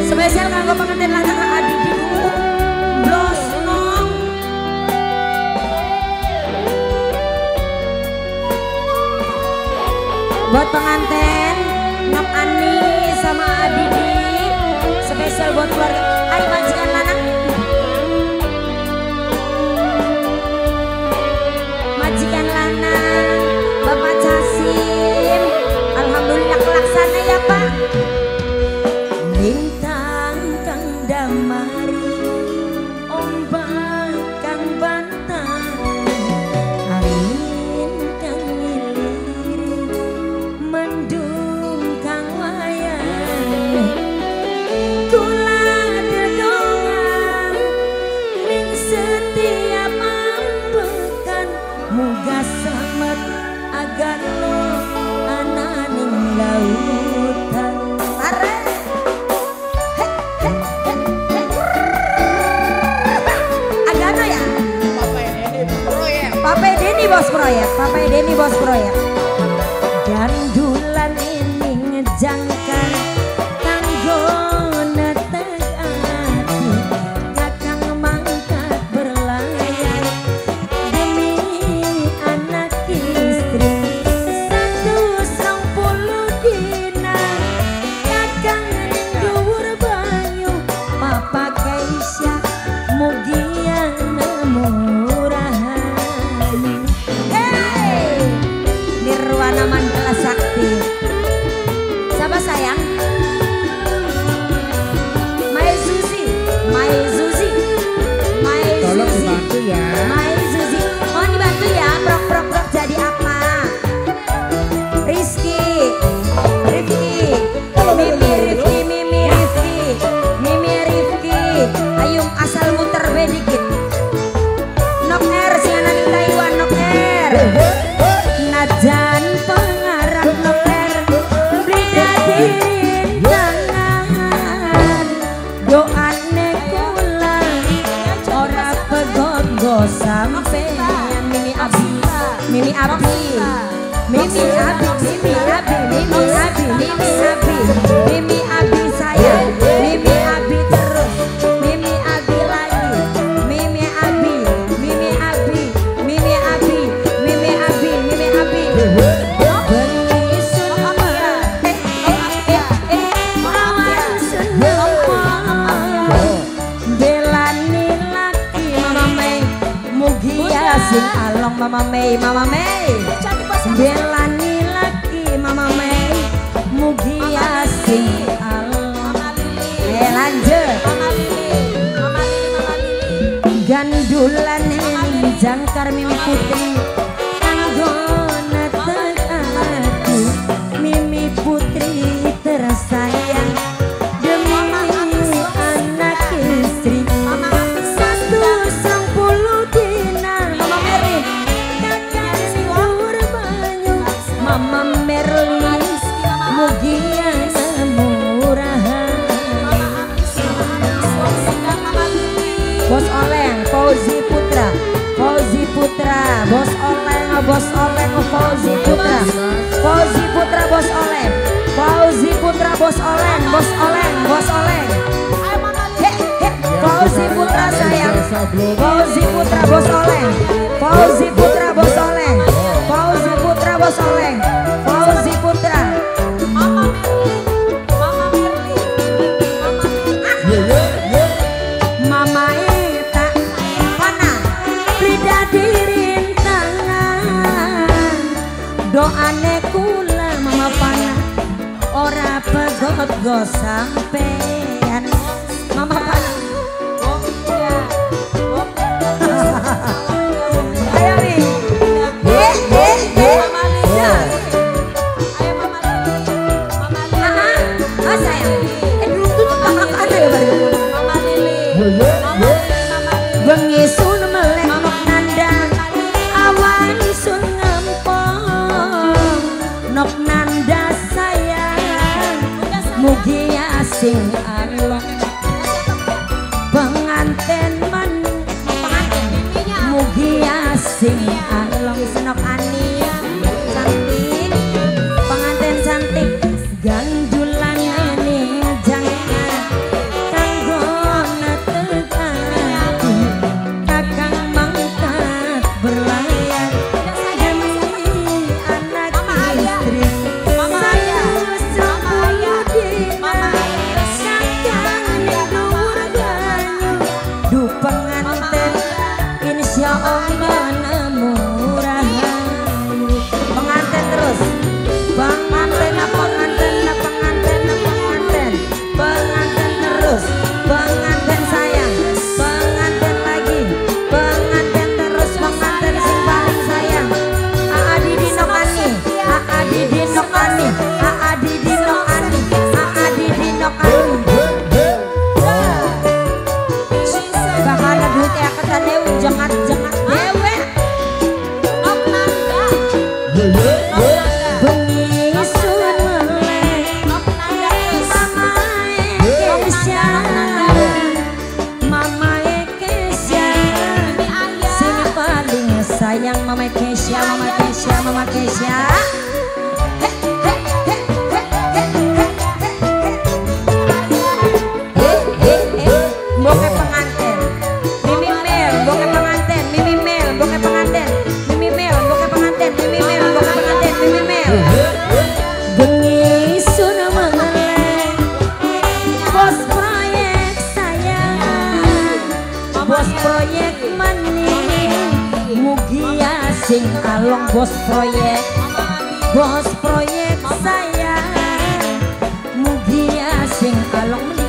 Spesial kanggo pengantin lanang adidiku Blosnong. Buat pengantin Nom Ani sama Adidi spesial buat keluarga. Ayo proyek, Papa Denny bos proyek. Mimi Abi Mimi Abi Mimi Abi Mimi Abi Mimi Abi Mimi Abi Sing along Mama Mei, Mama Mei. Bela laki Mama Mei. Mugi sing along. Eh lanjut. Mama Lili, jangkar mimpi putih. Fauzi Putra. Fauzi Putra bos oleh bos oleh Fauzi Putra. Fauzi Putra bos oleh. Fauzi Putra bos oleh bos oleh bos oleh. Fauzi Putra sayang. Fauzi Putra Aneh kula mama panah ora pegot go sampai. proyek maning. Mugi asing along bos proyek. Bos proyek saya. Mugi asing along